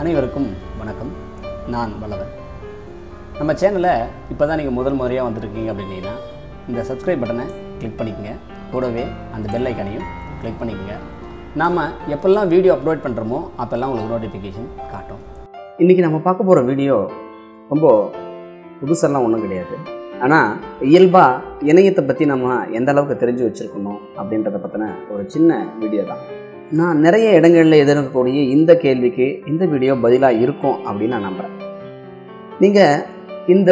அனைவருக்கும் வணக்கம். நான் வல்லவன். நம்ம சேனலை இப்போ தான் நீங்கள் முதல் முறையாக வந்திருக்கீங்க அப்படின்னீங்கன்னா இந்த சப்ஸ்கிரைப் பட்டனை கிளிக் பண்ணிக்கங்க. கூடவே அந்த பெல் ஐக்கனையும் கிளிக் பண்ணிக்கங்க. நாம் எப்பெல்லாம் வீடியோ அப்லோட் பண்ணுறோமோ அப்போல்லாம் உங்களுக்கு நோட்டிஃபிகேஷன் காட்டும். இன்றைக்கி நம்ம பார்க்க போகிற வீடியோ ரொம்ப புதுசெல்லாம் ஒன்றும் கிடையாது. ஆனால் இயல்பாக இணையத்தை பற்றி நம்ம எந்த அளவுக்கு தெரிஞ்சு வச்சுருக்கணும் அப்படின்றத பற்றின ஒரு சின்ன வீடியோ தான். நான் நிறைய இடங்களில் எதிர்க்கக்கூடிய இந்த கேள்விக்கு இந்த வீடியோ பதிலாக இருக்கும் அப்படின்னு நான் நம்புகிறேன் நீங்கள் இந்த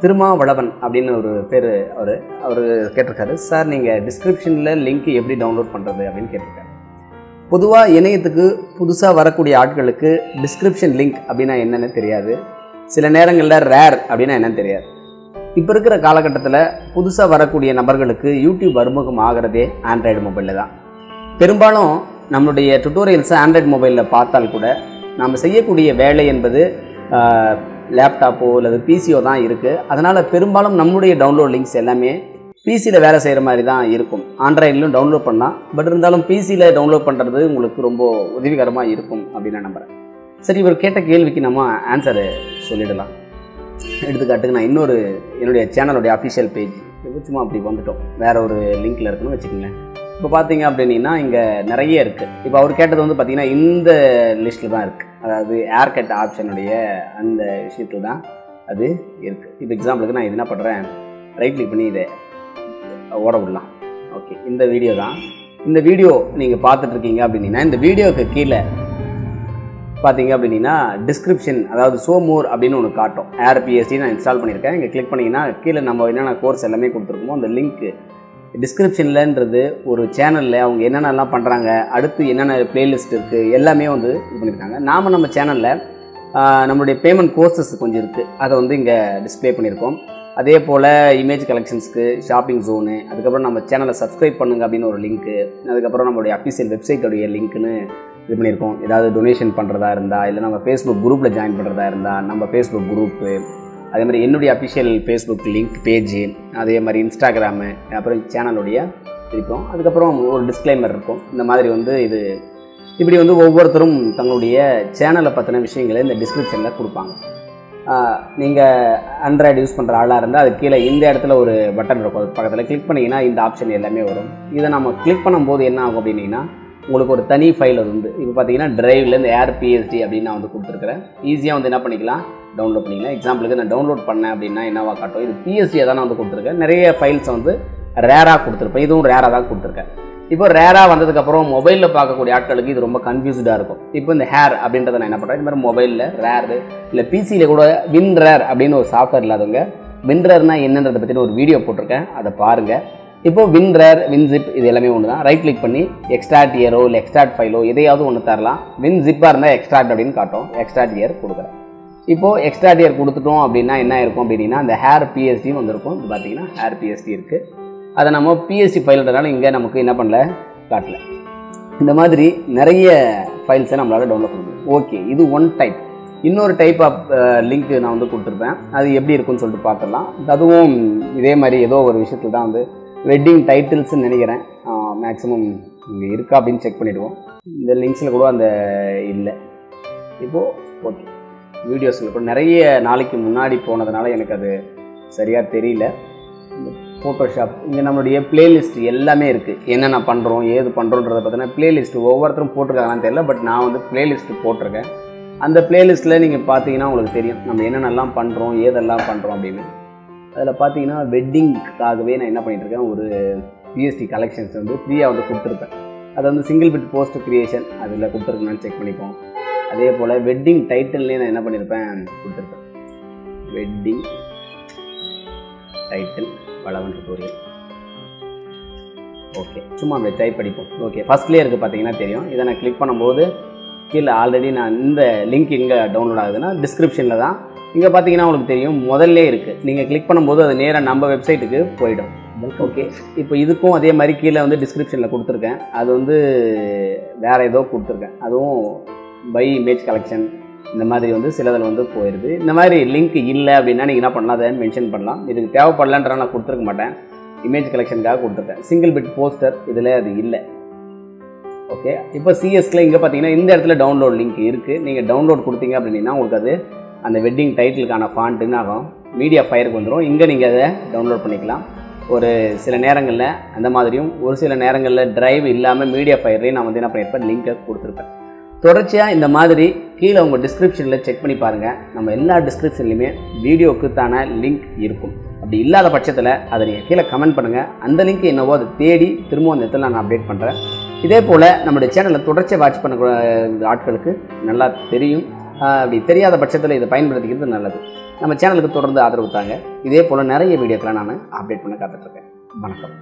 திருமாவளவன் அப்படின்னு ஒரு பேர் அவர் அவர் கேட்டிருக்காரு. சார் நீங்கள் டிஸ்கிரிப்ஷனில் லிங்க் எப்படி டவுன்லோட் பண்ணுறது அப்படின்னு கேட்டிருக்காரு. பொதுவாக இணையத்துக்கு புதுசாக வரக்கூடிய ஆட்களுக்கு டிஸ்கிரிப்ஷன் லிங்க் அப்படின்னா என்னென்னு தெரியாது. சில நேரங்களில் ரேர் அப்படின்னா என்னன்னு தெரியாது. இப்போ இருக்கிற காலகட்டத்தில் புதுசாக வரக்கூடிய நபர்களுக்கு யூடியூப் அறிமுகம் ஆகிறதே ஆண்ட்ராய்டு மொபைலில் தான். பெரும்பாலும் நம்மளுடைய டுட்டோரியல்ஸை ஆண்ட்ராய்ட் மொபைலில் பார்த்தால் கூட நாம் செய்யக்கூடிய வேலை என்பது லேப்டாப்போ அல்லது பிசியோ தான் இருக்குது அதனால் பெரும்பாலும் நம்முடைய டவுன்லோட் லிங்க்ஸ் எல்லாமே பிசியில் வேலை செய்கிற மாதிரி தான் இருக்கும். ஆண்ட்ராய்ட்லையும் டவுன்லோட் பண்ணலாம். பட் இருந்தாலும் பிசியில் டவுன்லோட் பண்ணுறது உங்களுக்கு ரொம்ப உதவிகரமாக இருக்கும் அப்படின்னு நான் நம்புகிறேன் சரி இவர் கேட்ட கேள்விக்கு நம்ம ஆன்சரு சொல்லிடலாம். எடுத்துக்காட்டுக்கு நான் இன்னொரு என்னுடைய சேனலுடைய அஃபிஷியல் பேஜ் சும்மா அப்படி வந்துட்டோம். வேற ஒரு லிங்க்ல இருக்குன்னு வச்சுக்கோங்களேன். இப்போ பார்த்தீங்க அப்படின்னா இங்கே நிறைய இருக்குது இப்போ அவர் கேட்டது வந்து பார்த்தீங்கன்னா இந்த லிஸ்ட்டில் தான் இருக்குது அதாவது ஏர் கட் ஆப்ஷனுடைய அந்த விஷயத்தில் தான் அது இருக்குது இப்போ எக்ஸாம்பிளுக்கு நான் இது என்ன பண்ணுறேன் ரைட் கிளிக் பண்ணி இதை ஓட விடலாம். ஓகே இந்த வீடியோ தான். இந்த வீடியோ நீங்கள் பார்த்துட்ருக்கீங்க அப்படின்னா இந்த வீடியோவுக்கு கீழே பார்த்தீங்க அப்படின்னா டிஸ்கிரிப்ஷன் அதாவது சோ மோர் அப்படின்னு ஒன்று காட்டும். ஏர் பிஎஸ்டி நான் இன்ஸ்டால் பண்ணியிருக்கேன். இங்கே கிளிக் பண்ணிங்கன்னா கீழே நம்ம என்னென்ன கோர்ஸ் எல்லாமே கொடுத்துருக்கோமோ அந்த லிங்க்கு டிஸ்கிரிப்ஷன்லன்றது ஒரு சேனலில் அவங்க என்னென்னலாம் பண்ணுறாங்க அடுத்து என்னென்ன பிளேலிஸ்ட் இருக்குது எல்லாமே வந்து இது பண்ணியிருக்காங்க. நாம் நம்ம சேனலில் நம்மளுடைய பேமெண்ட் கோர்சஸ் கொஞ்சம் இருக்குது அதை வந்து இங்கே டிஸ்ப்ளே பண்ணியிருக்கோம். அதே போல் இமேஜ் கலெக்ஷன்ஸ்க்கு ஷாப்பிங் ஜோனு அதுக்கப்புறம் நம்ம சேனலை சப்ஸ்கிரைப் பண்ணுங்க அப்படின்னு ஒரு லிங்க்கு அதுக்கப்புறம் நம்மளுடைய அஃபிஷியல் வெப்சைட்டுடைய லிங்க்குன்னு இது பண்ணியிருக்கோம். ஏதாவது டொனேஷன் பண்ணுறதா இருந்தால் இல்லை நம்ம ஃபேஸ்புக் குரூப்பில் ஜாயின் பண்ணுறதா இருந்தால் நம்ம ஃபேஸ்புக் குரூப்பு அதே மாதிரி என்னுடைய அஃபிஷியல் ஃபேஸ்புக் லிங்க் பேஜு அதே மாதிரி இன்ஸ்டாகிராமு அப்புறம் சேனலுடைய இருக்கும். அதுக்கப்புறம் ஒரு டிஸ்க்ளைமர் இருக்கும். இந்த மாதிரி வந்து இது இப்படி வந்து ஒவ்வொருத்தரும் தங்களுடைய சேனலை பற்றின விஷயங்களை இந்த டிஸ்கிரிப்ஷனில் கொடுப்பாங்க. நீங்கள் ஆண்ட்ராய்டு யூஸ் பண்ணுற ஆளாக இருந்தால் அது கீழே இந்த இடத்துல ஒரு பட்டன் இருக்கும். அது பக்கத்தில் கிளிக் பண்ணிங்கன்னா இந்த ஆப்ஷன் எல்லாமே வரும். இதை நம்ம கிளிக் பண்ணும்போது என்ன ஆகும் அப்படின்னா உங்களுக்கு ஒரு தனி ஃபைல் அது வந்து இப்போ பார்த்தீங்கன்னா டிரைவில் இந்த ஏர் பிஎஸ்டி அப்படின்னு நான் வந்து கொடுத்துருக்குறேன். ஈஸியாக வந்து என்ன பண்ணிக்கலாம்? டவுன்லோட் பண்ணிக்கலாம். எக்ஸாம்பிளுக்கு நான் டவுன்லோட் பண்ணேன் அப்படின்னா என்னவா காட்டும்? இது பிஎஸ்டியை தான் நான் வந்து கொடுத்துருக்கேன். நிறைய ஃபைல்ஸை வந்து ரேராக கொடுத்துருப்பேன். இதுவும் ரேராக தான் கொடுத்துருக்கேன். இப்போ ரேராக வந்ததுக்கப்புறம் மொபைலில் பார்க்கக்கூடிய ஆட்களுக்கு இது ரொம்ப கன்ஃபியூஸ்டாக இருக்கும். இப்போ இந்த ஹேர் அப்படின்றத நான் என்ன பண்ணுறேன் இந்த மாதிரி மொபைலில் ரேரு இல்லை பிசியில் கூட வின் ரேர் அப்படின்னு ஒரு சாஃப்ட்வேர் இல்லாதவங்க வின்ரர்னால் என்னன்றதை பற்றின ஒரு வீடியோ போட்டிருக்கேன். அதை பாருங்கள் இப்போ வின் ரேர் வின் ஜிப் இது எல்லாமே ஒன்று தான் ரைட் கிளிக் பண்ணி எக்ஸ்ட்ராட் இயரோ இல்லை எக்ஸ்ட்ராட் ஃபைலோ எதையாவது ஒன்று தரலாம். வின் ஜிப்பாக இருந்தால் எக்ஸ்ட்ராட் அப்படின்னு காட்டும். எக்ஸ்ட்ராட் இயர் கொடுக்குறேன். இப்போது எக்ஸ்ட்ராட் இயர் கொடுத்துட்டோம் அப்படின்னா என்ன இருக்கும் அப்படின்னா அந்த ஹேர் பிஎஸ்டியும் வந்திருக்கும் இது பார்த்தீங்கன்னா ஹேர் பிஎஸ்டி இருக்குது அதை நம்ம பிஎஸ்டி ஃபைல்ன்றனால இங்கே நமக்கு என்ன பண்ணல? காட்டல. இந்த மாதிரி நிறைய ஃபைல்ஸை நம்மளால் டவுன்லோட் பண்ண முடியும். ஓகே இது ஒன் டைப் இன்னொரு டைப் ஆஃப் லிங்க் நான் வந்து கொடுத்துருப்பேன். அது எப்படி இருக்குன்னு சொல்லிட்டு பார்த்துடலாம். அதுவும் இதே மாதிரி ஏதோ ஒரு விஷயத்தில் தான் வந்து வெட்டிங் டைட்டில்ஸ்ன்னு நினைக்கிறேன். மேக்ஸிமம் இங்கே இருக்கா அப்படின்னு செக் பண்ணிவிடுவோம் இந்த லிங்க்ஸில் கூட அந்த இல்லை. இப்போது ஓகே வீடியோஸில் கூட நிறைய நாளைக்கு முன்னாடி போனதுனால எனக்கு அது சரியாக தெரியல. இந்த ஃபோட்டோஷாப் இங்கே நம்மளுடைய பிளேலிஸ்ட் எல்லாமே இருக்குது என்னென்ன பண்ணுறோம் ஏது பண்ணுறோன்றத பார்த்தீங்கன்னா பிளேலிஸ்ட் ஒவ்வொருத்தரும் போட்டிருக்காங்களான்னு தெரியல பட் நான் வந்து பிளேலிஸ்ட் போட்டிருக்கேன். அந்த பிளேலிஸ்ட்டில் நீங்கள் பார்த்தீங்கன்னா உங்களுக்கு தெரியும். நம்ம என்னென்னலாம் பண்ணுறோம் ஏதெல்லாம் பண்ணுறோம் அப்படின்னு. அதில் பார்த்தீங்கன்னா வெட்டிங்க்காகவே நான் என்ன பண்ணிகிட்ருக்கேன் ஒரு பிஎஸ்டி கலெக்ஷன்ஸ் வந்து ஃப்ரீயாக வந்து கொடுத்துருப்பேன். அது வந்து சிங்கிள் பிட் போஸ்ட் க்ரியேஷன் அதில் கொடுத்துருக்கேன்னு செக் பண்ணிப்போம். அதே போல் வெட்டிங் டைட்டில்லே நான் என்ன பண்ணியிருப்பேன் கொடுத்துருப்பேன். Wedding title Valavan tutorial okay சும்மா அப்படியே டைப் படிப்போம் ஓகே ஃபஸ்ட்லேயே இருக்குது பார்த்தீங்கன்னா தெரியும். இதை நான் கிளிக் பண்ணும்போது கீழே ஆல்ரெடி நான் இந்த லிங்க் எங்கே டவுன்லோட் ஆகுதுன்னா டிஸ்கிரிப்ஷனில் தான் இங்கே பார்த்தீங்கன்னா உங்களுக்கு தெரியும் முதல்ல இருக்குது நீங்கள் கிளிக் பண்ணும்போது அது நேராக நம்ம வெப்சைட்டுக்கு போயிடும். ஓகே இப்போ இதுக்கும் அதே மாதிரி கீழே வந்து டிஸ்கிரிப்ஷனில் கொடுத்துருக்கேன். அது வந்து வேறு ஏதோ கொடுத்துருக்கேன். அதுவும் பை இமேஜ் கலெக்ஷன் இந்த மாதிரி வந்து சிலதில் வந்து போயிடுது இந்த மாதிரி லிங்க் இல்லை அப்படின்னா நீங்கள் என்ன பண்ணலாம்? அதை மென்ஷன் பண்ணலாம். இதுக்கு தேவைப்படலான்றா நான் கொடுத்துருக்க மாட்டேன். இமேஜ் கலெக்ஷனுக்காக கொடுத்துருக்கேன். சிங்கிள் பிட் போஸ்டர் இதில் அது இல்லை. ஓகே இப்போ சிஎஸ்கில் இங்கே பார்த்தீங்கன்னா இந்த இடத்துல டவுன்லோட் லிங்க் இருக்குது நீங்கள் டவுன்லோட் கொடுத்தீங்க அப்படின்னா உங்களுக்கு அது அந்த வெட்டிங் டைட்டிலுக்கான ஃபாண்ட்டுன்னு ஆகும்? மீடியா ஃபயருக்கு வந்துடும் இங்கே நீங்கள் அதை டவுன்லோட் பண்ணிக்கலாம். ஒரு சில நேரங்களில் அந்த மாதிரியும் ஒரு சில நேரங்களில் ட்ரைவ் இல்லாமல் மீடியா ஃபயர்லேயும் நான் வந்து என்ன பண்ணியிருப்பேன் லிங்கை கொடுத்துருப்பேன். தொடர்ச்சியாக இந்த மாதிரி கீழே உங்கள் டிஸ்கிரிப்ஷனில் செக் பண்ணி பாருங்கள் நம்ம எல்லா டிஸ்கிரிப்ஷன்லையுமே வீடியோக்குத்தான லிங்க் இருக்கும். அப்படி இல்லாத பட்சத்தில் அதை நீங்கள் கீழே கமெண்ட் பண்ணுங்கள் அந்த லிங்க் என்னவோ அதை தேடி திரும்ப அந்த இடத்துல நான் அப்டேட் பண்ணுறேன் இதே போல் நம்முடைய சேனலை தொடர்ச்சியாக வாட்ச் பண்ண ஆட்களுக்கு நல்லா தெரியும். அப்படி தெரியாத பட்சத்தில் இதை பயன்படுத்திக்கிறது நல்லது. நம்ம சேனலுக்கு தொடர்ந்து ஆதரவு தாங்க. இதே போல் நிறைய வீடியோக்களை நான் அப்டேட் பண்ண காத்துட்ருக்கேன் வணக்கம்.